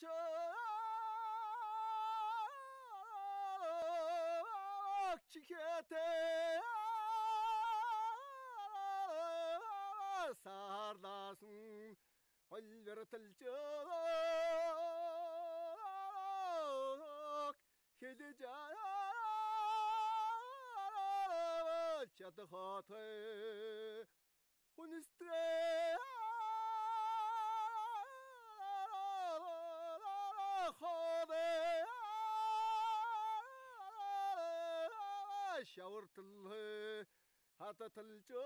çok çikete sarlasın Holler tılcık Gidecek çadı hatı Şavırtılı Hatatılcık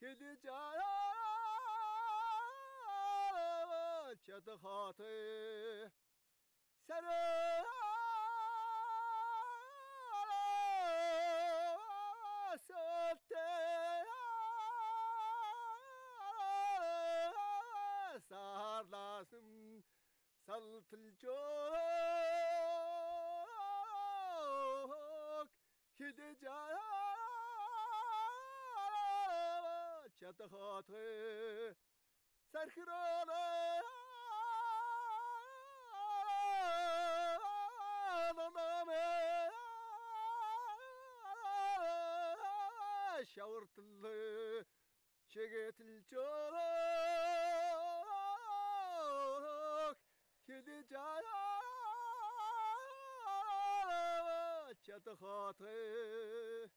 Gidecek çadı hatı Sarı Salte Sarlasım Saltılcık Gidecek çadı hatı Serkırana Şavırtılı şegetil çok Gidecek çadı hatı